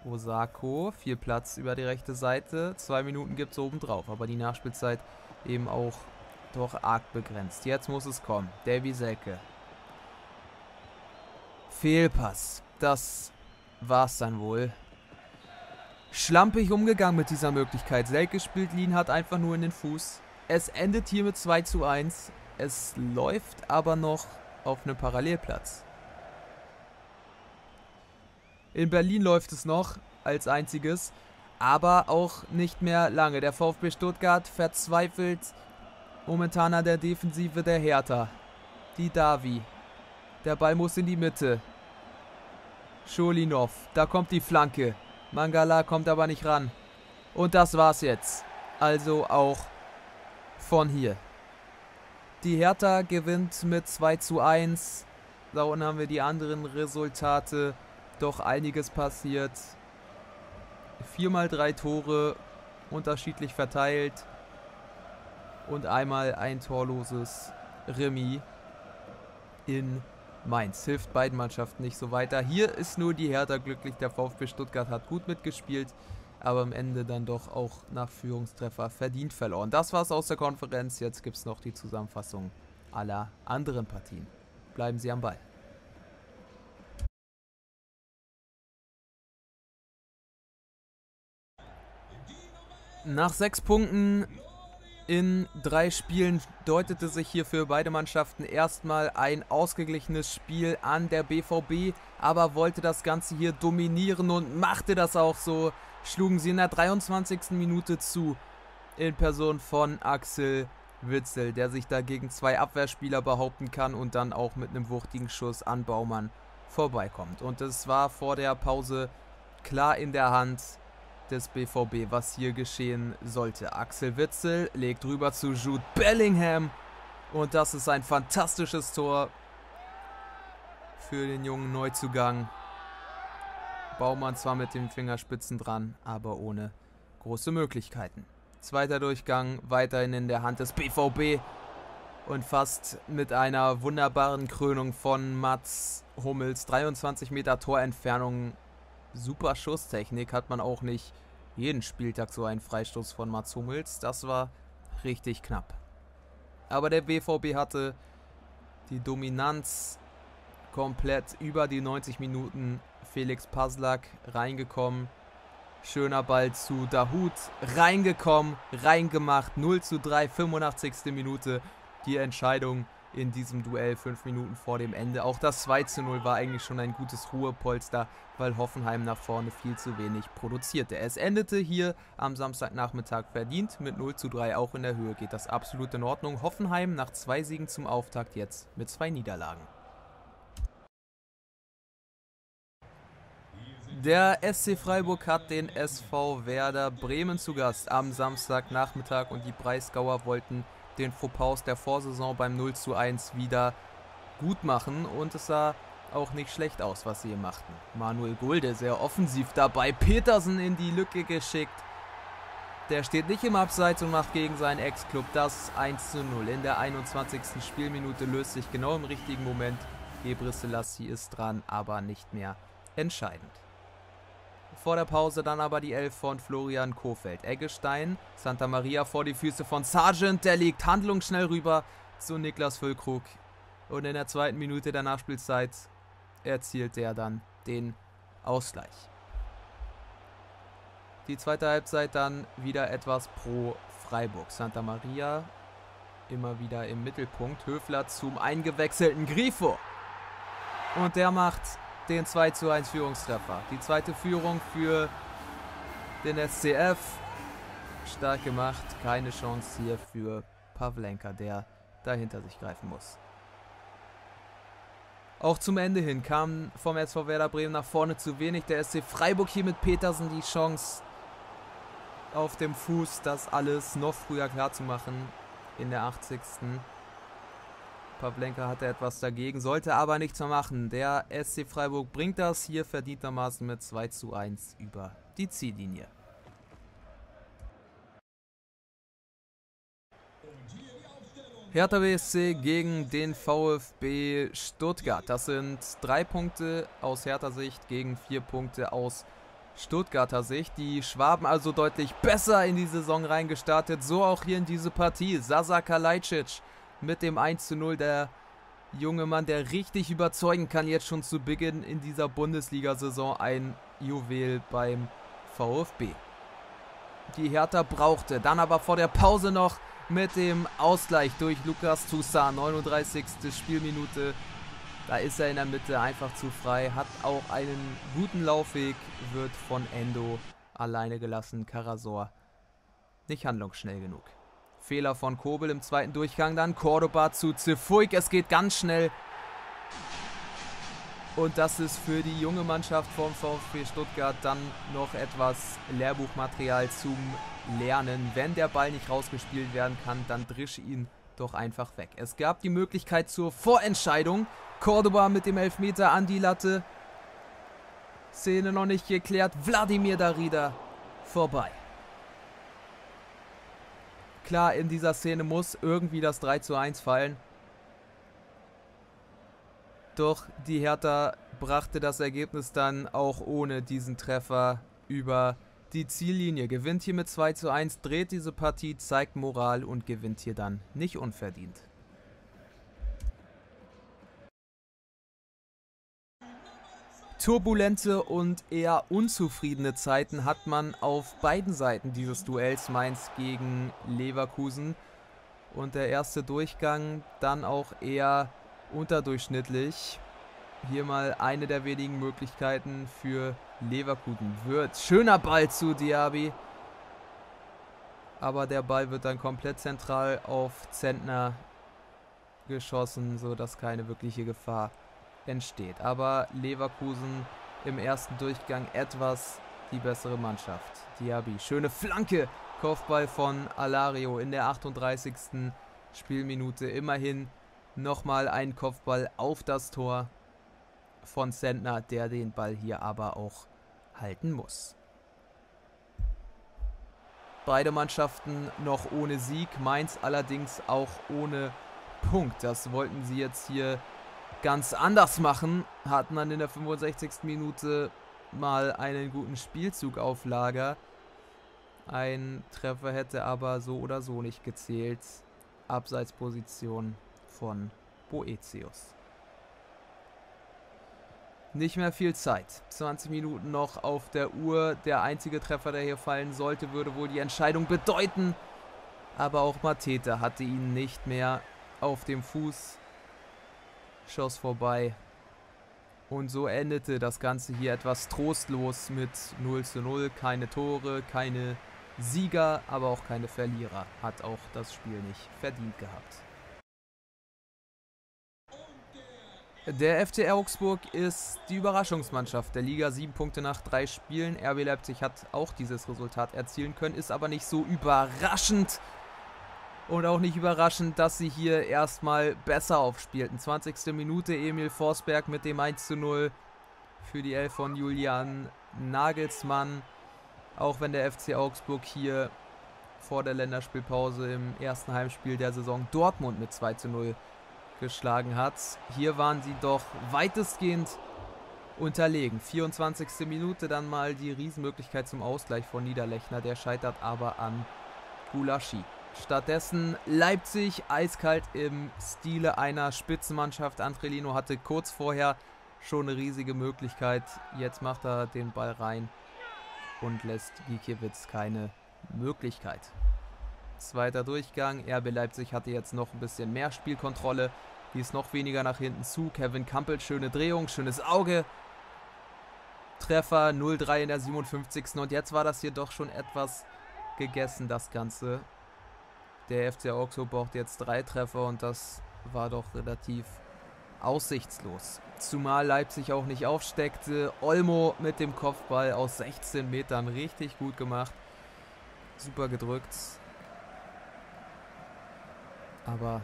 Osako, viel Platz über die rechte Seite. Zwei Minuten gibt es obendrauf, aber die Nachspielzeit eben auch doch arg begrenzt. Jetzt muss es kommen. Davy Selke. Fehlpass. Das war's dann wohl. Schlampig umgegangen mit dieser Möglichkeit. Selke spielt Lienhardt einfach nur in den Fuß. Es endet hier mit 2 zu 1. Es läuft aber noch auf einem Parallelplatz. In Berlin läuft es noch als einziges, aber auch nicht mehr lange. Der VfB Stuttgart verzweifelt momentan an der Defensive der Hertha. Die Davi. Der Ball muss in die Mitte. Scholinov. Da kommt die Flanke. Mangala kommt aber nicht ran. Und das war's jetzt. Also auch von hier. Die Hertha gewinnt mit 2 zu 1. Da unten haben wir die anderen Resultate. Doch einiges passiert. Viermal drei Tore, unterschiedlich verteilt. Und einmal ein torloses Remis in Mainz. Hilft beiden Mannschaften nicht so weiter. Hier ist nur die Hertha glücklich. Der VfB Stuttgart hat gut mitgespielt, aber am Ende dann doch auch nach Führungstreffer verdient verloren. Das war's aus der Konferenz. Jetzt gibt es noch die Zusammenfassung aller anderen Partien. Bleiben Sie am Ball. Nach sechs Punkten in drei Spielen deutete sich hier für beide Mannschaften erstmal ein ausgeglichenes Spiel an. Der BVB aber wollte das Ganze hier dominieren und machte das auch so. Schlugen sie in der 23. Minute zu in Person von Axel Witzel, der sich da gegen zwei Abwehrspieler behaupten kann und dann auch mit einem wuchtigen Schuss an Baumann vorbeikommt. Und es war vor der Pause klar in der Hand des BVB, was hier geschehen sollte. Axel Witzel legt rüber zu Jude Bellingham. Und das ist ein fantastisches Tor für den jungen Neuzugang. Baumann zwar mit den Fingerspitzen dran, aber ohne große Möglichkeiten. Zweiter Durchgang, weiterhin in der Hand des BVB. Und fast mit einer wunderbaren Krönung von Mats Hummels. 23 Meter Torentfernung super Schusstechnik. Hat man auch nicht jeden Spieltag so einen Freistoß von Mats Hummels. Das war richtig knapp. Aber der BVB hatte die Dominanz komplett über die 90 Minuten. Felix Paslak reingekommen. Schöner Ball zu Dahut. Reingekommen, reingemacht. 0 zu 3, 85. Minute. Die Entscheidung in diesem Duell fünf Minuten vor dem Ende. Auch das 2 zu 0 war eigentlich schon ein gutes Ruhepolster, weil Hoffenheim nach vorne viel zu wenig produzierte. Es endete hier am Samstagnachmittag verdient mit 0 zu 3. Auch in der Höhe geht das absolut in Ordnung. Hoffenheim nach zwei Siegen zum Auftakt jetzt mit zwei Niederlagen. Der SC Freiburg hat den SV Werder Bremen zu Gast am Samstagnachmittag und die Breisgauer wollten den Fauxpas der Vorsaison beim 0 zu 1 wieder gut machen und es sah auch nicht schlecht aus, was sie hier machten. Manuel Gulde sehr offensiv dabei, Petersen in die Lücke geschickt. Der steht nicht im Abseits und macht gegen seinen Ex-Club das 1 zu 0. In der 21. Spielminute löst sich genau im richtigen Moment. Gebre Selassie ist dran, aber nicht mehr entscheidend. Vor der Pause dann aber die Elf von Florian Kofeld. Eggestein, Santa Maria vor die Füße von Sargent. Der liegt handlungsschnell rüber zu Niklas Füllkrug. Und in der zweiten Minute der Nachspielzeit erzielt er dann den Ausgleich. Die zweite Halbzeit dann wieder etwas pro Freiburg. Santa Maria immer wieder im Mittelpunkt. Höfler zum eingewechselten Grifo. Und der macht den 2 zu 1 Führungstreffer. Die zweite Führung für den SCF. Stark gemacht. Keine Chance hier für Pavlenka, der dahinter sich greifen muss. Auch zum Ende hin kam vom SV Werder Bremen nach vorne zu wenig. Der SC Freiburg hier mit Petersen die Chance auf dem Fuß, das alles noch früher klar zu machen in der 80. Pavlenka hatte etwas dagegen, sollte aber nichts mehr machen. Der SC Freiburg bringt das hier verdientermaßen mit 2 zu 1 über die Ziellinie. Hertha BSC gegen den VfB Stuttgart. Das sind drei Punkte aus Hertha Sicht gegen vier Punkte aus Stuttgarter Sicht. Die Schwaben also deutlich besser in die Saison reingestartet. So auch hier in diese Partie. Sasa Kalajdzic mit dem 1 zu 0. Der junge Mann, der richtig überzeugen kann, jetzt schon zu Beginn in dieser Bundesliga-Saison ein Juwel beim VfB. Die Hertha brauchte. Dann aber vor der Pause noch mit dem Ausgleich durch Lukas Toussaint. 39. Spielminute. Da ist er in der Mitte einfach zu frei. Hat auch einen guten Laufweg. Wird von Endo alleine gelassen. Karasor nicht handlungsschnell genug. Fehler von Kobel im zweiten Durchgang. Dann Cordoba zu Zifuik. Es geht ganz schnell. Und das ist für die junge Mannschaft vom VfB Stuttgart dann noch etwas Lehrbuchmaterial zum Lernen. Wenn der Ball nicht rausgespielt werden kann, dann drisch ihn doch einfach weg. Es gab die Möglichkeit zur Vorentscheidung. Cordoba mit dem Elfmeter an die Latte. Szene noch nicht geklärt. Wladimir Darida vorbei. Klar, in dieser Szene muss irgendwie das 3 zu 1 fallen. Doch die Hertha brachte das Ergebnis dann auch ohne diesen Treffer über die Ziellinie. Gewinnt hier mit 2 zu 1, dreht diese Partie, zeigt Moral und gewinnt hier dann nicht unverdient. Turbulente und eher unzufriedene Zeiten hat man auf beiden Seiten dieses Duells Mainz gegen Leverkusen. Und der erste Durchgang dann auch eher unterdurchschnittlich. Hier mal eine der wenigen Möglichkeiten für Leverkusen. Wird schöner Ball zu Diaby. Aber der Ball wird dann komplett zentral auf Zentner geschossen, sodass keine wirkliche Gefahr entsteht. Aber Leverkusen im ersten Durchgang etwas die bessere Mannschaft. Diaby, schöne Flanke. Kopfball von Alario in der 38. Spielminute. Immerhin Nochmal ein Kopfball auf das Tor von Sentner, der den Ball hier aber auch halten muss. Beide Mannschaften noch ohne Sieg, Mainz allerdings auch ohne Punkt. Das wollten sie jetzt hier ganz anders machen, hatten dann in der 65. Minute mal einen guten Spielzug auf Lager. Ein Treffer hätte aber so oder so nicht gezählt. Abseitsposition von Boetius. Nicht mehr viel Zeit. 20 Minuten noch auf der Uhr. Der einzige Treffer, der hier fallen sollte, würde wohl die Entscheidung bedeuten. Aber auch Matete hatte ihn nicht mehr auf dem Fuß. Schoss vorbei. Und so endete das Ganze hier etwas trostlos mit 0 zu 0. Keine Tore, keine Sieger, aber auch keine Verlierer. Hat auch das Spiel nicht verdient gehabt. Der FC Augsburg ist die Überraschungsmannschaft der Liga. Sieben Punkte nach drei Spielen. RB Leipzig hat auch dieses Resultat erzielen können, ist aber nicht so überraschend. Und auch nicht überraschend, dass sie hier erstmal besser aufspielten. 20. Minute Emil Forsberg mit dem 1 zu 0 für die Elf von Julian Nagelsmann. Auch wenn der FC Augsburg hier vor der Länderspielpause im ersten Heimspiel der Saison Dortmund mit 2 zu 0 geschlagen hat. Hier waren sie doch weitestgehend unterlegen. 24. Minute dann mal die Riesenmöglichkeit zum Ausgleich von Niederlechner. Der scheitert aber an Gulaschi. Stattdessen Leipzig eiskalt im Stile einer Spitzenmannschaft. Andrelino hatte kurz vorher schon eine riesige Möglichkeit. Jetzt macht er den Ball rein und lässt Gikiewicz keine Möglichkeit. Zweiter Durchgang. RB Leipzig hatte jetzt noch ein bisschen mehr Spielkontrolle. Die ist noch weniger nach hinten zu. Kevin Campbell, schöne Drehung, schönes Auge. Treffer 0-3 in der 57. Und jetzt war das hier doch schon etwas gegessen, das Ganze. Der FC Augsburg braucht jetzt drei Treffer und das war doch relativ aussichtslos. Zumal Leipzig auch nicht aufsteckte. Olmo mit dem Kopfball aus 16 Metern richtig gut gemacht. Super gedrückt aber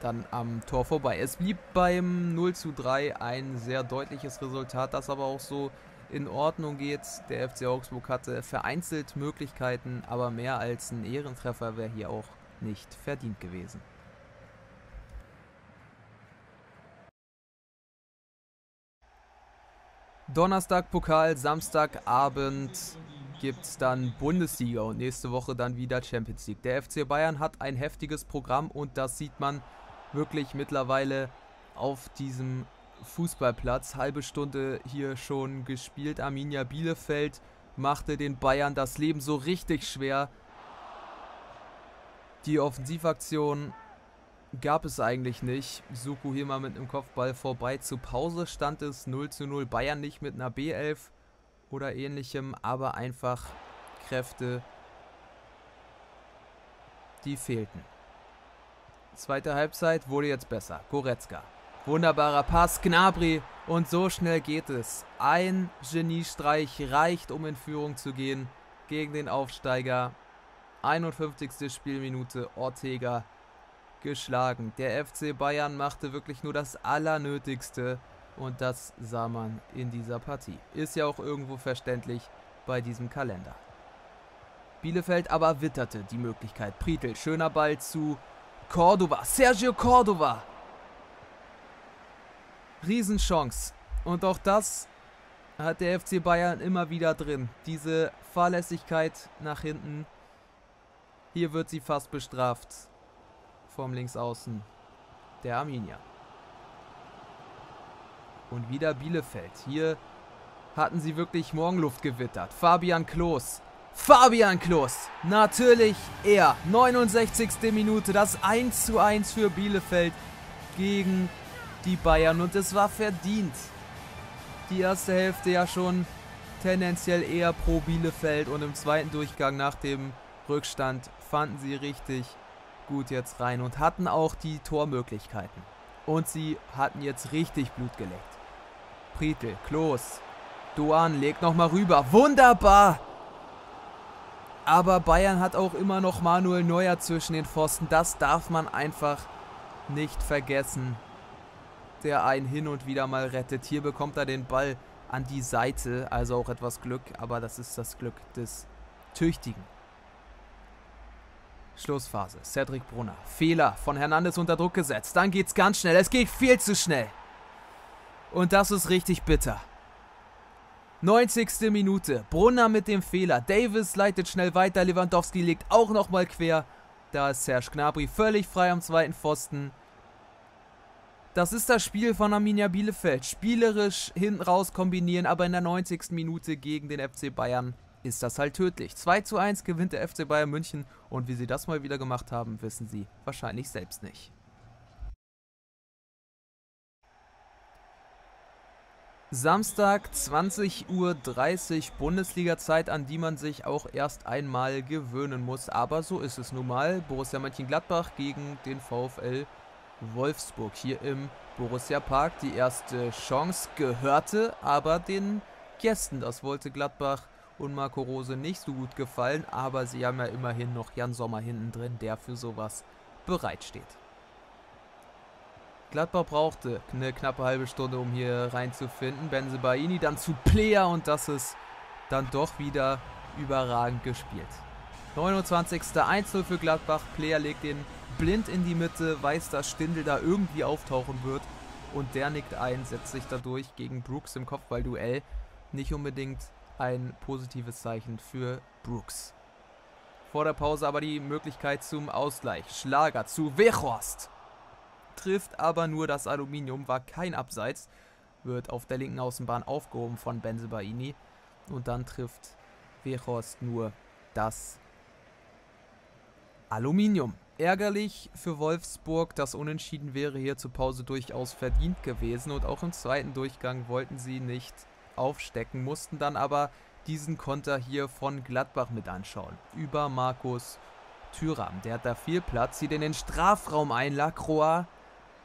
dann am Tor vorbei. Es blieb beim 0 zu 3 ein sehr deutliches Resultat, das aber auch so in Ordnung geht. Der FC Augsburg hatte vereinzelt Möglichkeiten, aber mehr als ein Ehrentreffer wäre hier auch nicht verdient gewesen. Donnerstag Pokal, Samstagabend gibt es dann Bundesliga und nächste Woche dann wieder Champions League. Der FC Bayern hat ein heftiges Programm und das sieht man wirklich mittlerweile auf diesem Fußballplatz. Halbe Stunde hier schon gespielt. Arminia Bielefeld machte den Bayern das Leben so richtig schwer. Die Offensivaktion gab es eigentlich nicht. Suku hier mal mit einem Kopfball vorbei. Zur Pause stand es 0 zu 0. Bayern nicht mit einer B11 oder ähnlichem, aber einfach Kräfte, die fehlten. Zweite Halbzeit wurde jetzt besser. Goretzka. Wunderbarer Pass, Gnabry. Und so schnell geht es. Ein Geniestreich reicht, um in Führung zu gehen gegen den Aufsteiger. 51. Spielminute Ortega geschlagen. Der FC Bayern machte wirklich nur das Allernötigste und das sah man in dieser Partie. Ist ja auch irgendwo verständlich bei diesem Kalender. Bielefeld aber witterte die Möglichkeit. Pritel, schöner Ball zu Cordova. Sergio Cordova. Riesenchance. Und auch das hat der FC Bayern immer wieder drin. Diese Fahrlässigkeit nach hinten. Hier wird sie fast bestraft. Vom Linksaußen der Arminia. Und wieder Bielefeld. Hier hatten sie wirklich Morgenluft gewittert. Fabian Klos. Fabian Klos. Natürlich er. 69. Minute. Das 1 zu 1 für Bielefeld gegen die Bayern. Und es war verdient. Die erste Hälfte ja schon tendenziell eher pro Bielefeld. Und im zweiten Durchgang nach dem Rückstand fanden sie richtig gut jetzt rein und hatten auch die Tormöglichkeiten. Und sie hatten jetzt richtig Blut geleckt. Pritel, Klos, Duan legt nochmal rüber. Wunderbar! Aber Bayern hat auch immer noch Manuel Neuer zwischen den Pfosten. Das darf man einfach nicht vergessen. Der einen hin und wieder mal rettet. Hier bekommt er den Ball an die Seite. Also auch etwas Glück. Aber das ist das Glück des Tüchtigen. Schlussphase. Cedric Brunner. Fehler von Hernandez unter Druck gesetzt. Dann geht's ganz schnell. Es geht viel zu schnell. Und das ist richtig bitter. 90. Minute. Brunner mit dem Fehler. Davis leitet schnell weiter. Lewandowski legt auch nochmal quer. Da ist Serge Gnabry völlig frei am zweiten Pfosten. Das ist das Spiel von Arminia Bielefeld. Spielerisch hinten raus kombinieren, aber in der 90. Minute gegen den FC Bayern ist das halt tödlich. 2 zu 1 gewinnt der FC Bayern München und wie sie das mal wieder gemacht haben, wissen sie wahrscheinlich selbst nicht. Samstag 20.30 Uhr Bundesliga-Zeit, an die man sich auch erst einmal gewöhnen muss. Aber so ist es nun mal. Borussia Mönchengladbach gegen den VfL Wolfsburg hier im Borussia Park. Die erste Chance gehörte aber den Gästen. Das wollte Gladbach und Marco Rose nicht so gut gefallen. Aber sie haben ja immerhin noch Jan Sommer hinten drin, der für sowas bereitsteht. Gladbach brauchte eine knappe halbe Stunde, um hier reinzufinden. Benze Baini dann zu Player und das ist dann doch wieder überragend gespielt. 29. 1 für Gladbach. Player legt den blind in die Mitte, weiß, dass Stindel da irgendwie auftauchen wird. Und der nickt ein, setzt sich dadurch gegen Brooks im Kopfballduell. Nicht unbedingt ein positives Zeichen für Brooks. Vor der Pause aber die Möglichkeit zum Ausgleich. Schlager zu Wechhorst trifft aber nur das Aluminium, war kein Abseits. Wird auf der linken Außenbahn aufgehoben von Benzebaini. Und dann trifft Wechhorst nur das Aluminium. Ärgerlich für Wolfsburg, das Unentschieden wäre hier zur Pause durchaus verdient gewesen. Und auch im zweiten Durchgang wollten sie nicht aufstecken, mussten dann aber diesen Konter hier von Gladbach mit anschauen. Über Markus Thüram. Der hat da viel Platz, zieht in den Strafraum ein. Lacroix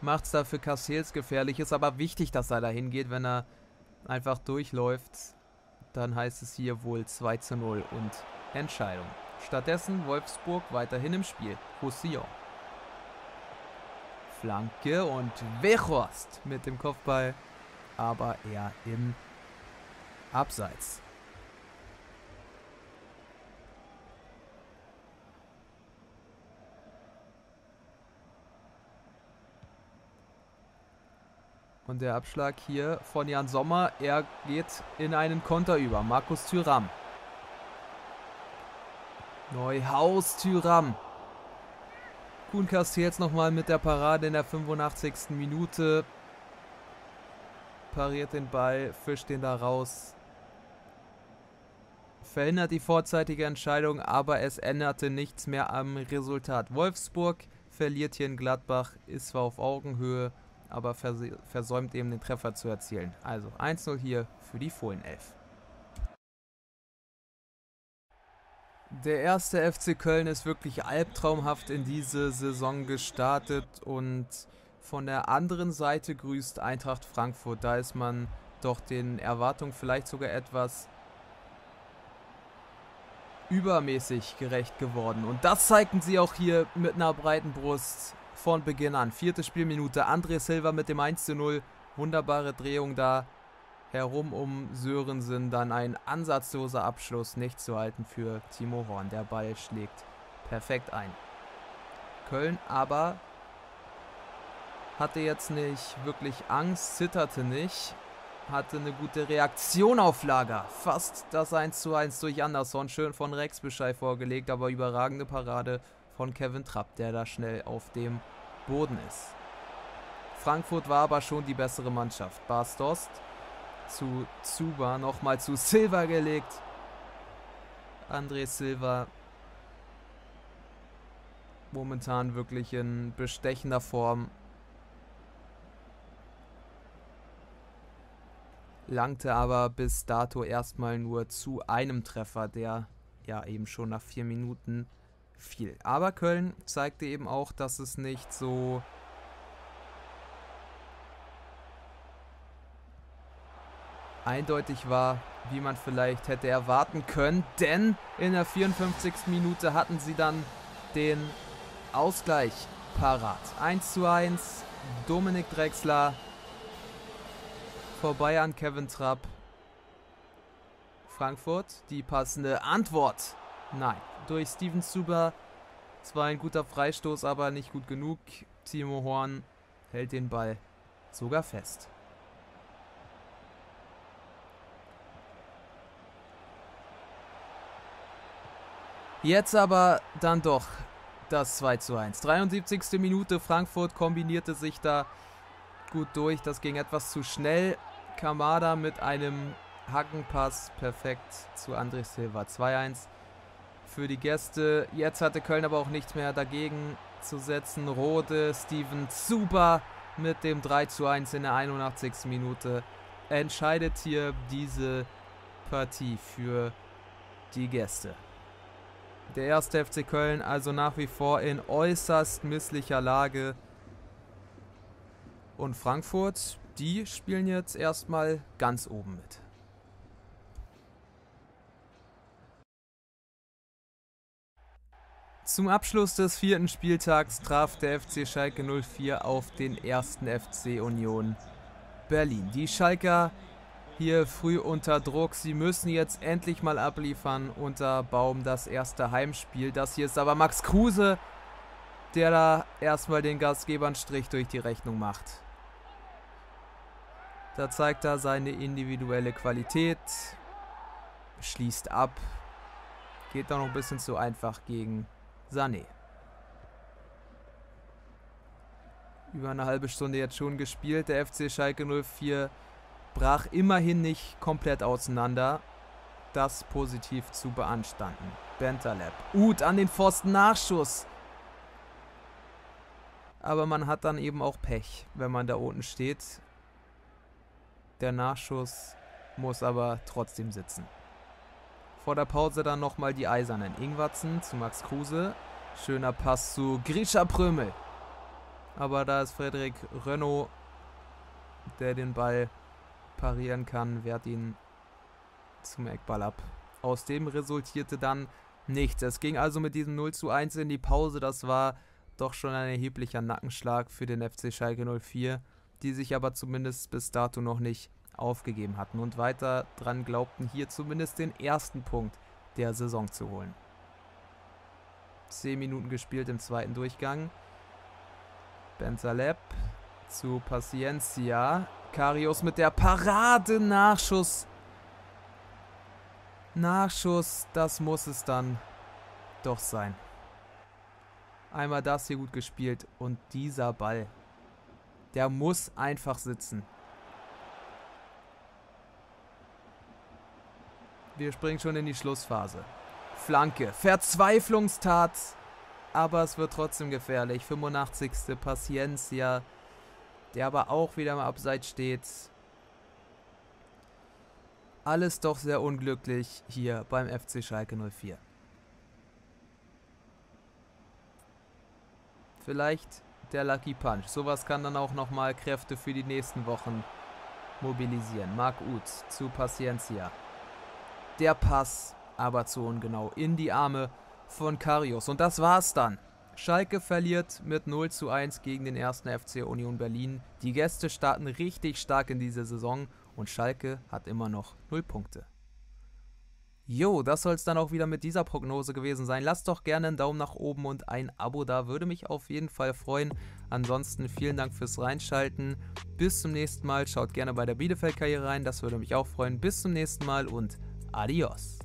macht es da für Castells gefährlich. Ist aber wichtig, dass er da hingeht. Wenn er einfach durchläuft, dann heißt es hier wohl 2 zu 0 und Entscheidung. Stattdessen Wolfsburg weiterhin im Spiel. Roussillon. Flanke und Wechhorst mit dem Kopfball, aber eher im Abseits. Und der Abschlag hier von Jan Sommer, er geht in einen Konter über. Markus Thüram. Neuhaus Thüram. Kuhn Castells nochmal mit der Parade in der 85. Minute. Pariert den Ball, fischt den da raus. Verhindert die vorzeitige Entscheidung, aber es änderte nichts mehr am Resultat. Wolfsburg verliert hier in Gladbach, ist zwar auf Augenhöhe, aber versäumt eben den Treffer zu erzielen. Also 1-0 hier für die Fohlenelf. Der erste FC Köln ist wirklich albtraumhaft in diese Saison gestartet und von der anderen Seite grüßt Eintracht Frankfurt. Da ist man doch den Erwartungen vielleicht sogar etwas übermäßig gerecht geworden. Und das zeigten sie auch hier mit einer breiten Brust von Beginn an. Vierte Spielminute, André Silva mit dem 1 zu 0. Wunderbare Drehung da herum um Sörensen. Dann ein ansatzloser Abschluss, nicht zu halten für Timo Horn. Der Ball schlägt perfekt ein. Köln aber hatte jetzt nicht wirklich Angst, zitterte nicht, hatte eine gute Reaktion auf Lager. Fast das 1 zu 1 durch Anderson. Schön von Rex Bescheid vorgelegt, aber überragende Parade von Kevin Trapp, der da schnell auf dem Boden ist. Frankfurt war aber schon die bessere Mannschaft. Bas zu Zuba, nochmal zu Silva gelegt. André Silva momentan wirklich in bestechender Form. Langte aber bis dato erstmal nur zu einem Treffer, der ja eben schon nach vier Minuten viel. Aber Köln zeigte eben auch, dass es nicht so eindeutig war, wie man vielleicht hätte erwarten können. Denn in der 54. Minute hatten sie dann den Ausgleich parat. 1 zu 1. Dominik Drexler vorbei an Kevin Trapp. Frankfurt, die passende Antwort. Nein, durch Steven Zuber. Zwar ein guter Freistoß, aber nicht gut genug. Timo Horn hält den Ball sogar fest. Jetzt aber dann doch das 2 zu 1. 73. Minute, Frankfurt kombinierte sich da gut durch. Das ging etwas zu schnell. Kamada mit einem Hackenpass perfekt zu André Silva. 2-1 für die Gäste. Jetzt hatte Köln aber auch nichts mehr dagegen zu setzen. Rode, Steven super mit dem 3 zu 1 in der 81. Minute. Entscheidet hier diese Partie für die Gäste. Der erste FC Köln also nach wie vor in äußerst misslicher Lage. Und Frankfurt, die spielen jetzt erstmal ganz oben mit. Zum Abschluss des vierten Spieltags traf der FC Schalke 04 auf den ersten FC Union Berlin. Die Schalker hier früh unter Druck. Sie müssen jetzt endlich mal abliefern unter Baum das erste Heimspiel. Das hier ist aber Max Kruse, der da erstmal den Gastgebern Strich durch die Rechnung macht. Da zeigt er seine individuelle Qualität, schließt ab, geht da noch ein bisschen zu einfach gegen Sané. Über eine halbe Stunde jetzt schon gespielt, der FC Schalke 04 brach immerhin nicht komplett auseinander. Das positiv zu beanstanden. Bentaleb. Ut an den Pfosten Nachschuss. Aber man hat dann eben auch Pech, wenn man da unten steht. Der Nachschuss muss aber trotzdem sitzen. Vor der Pause dann nochmal die Eisernen. Ingwatzen zu Max Kruse. Schöner Pass zu Grisha Prömel. Aber da ist Frederik Renault, der den Ball parieren kann, wehrt ihn zum Eckball ab. Aus dem resultierte dann nichts. Es ging also mit diesem 0 zu 1 in die Pause. Das war doch schon ein erheblicher Nackenschlag für den FC Schalke 04, die sich aber zumindest bis dato noch nicht aufgegeben hatten und weiter dran glaubten, hier zumindest den ersten Punkt der Saison zu holen. Zehn Minuten gespielt im zweiten Durchgang. Benzaleb zu Paciencia. Karius mit der Parade. Nachschuss. Nachschuss. Das muss es dann doch sein. Einmal das hier gut gespielt. Und dieser Ball. Der muss einfach sitzen. Wir springen schon in die Schlussphase. Flanke. Verzweiflungstat. Aber es wird trotzdem gefährlich. 85. Paciencia. Der aber auch wieder im Abseits steht. Alles doch sehr unglücklich hier beim FC Schalke 04. Vielleicht der Lucky Punch. Sowas kann dann auch nochmal Kräfte für die nächsten Wochen mobilisieren. Marc Uth zu Paciencia. Der Pass aber zu ungenau in die Arme von Karius. Und das war's dann. Schalke verliert mit 0 zu 1 gegen den ersten FC Union Berlin. Die Gäste starten richtig stark in diese Saison und Schalke hat immer noch 0 Punkte. Jo, das soll es dann auch wieder mit dieser Prognose gewesen sein. Lasst doch gerne einen Daumen nach oben und ein Abo da, würde mich auf jeden Fall freuen. Ansonsten vielen Dank fürs Reinschalten. Bis zum nächsten Mal. Schaut gerne bei der Bielefeld-Karriere rein, das würde mich auch freuen. Bis zum nächsten Mal und adios.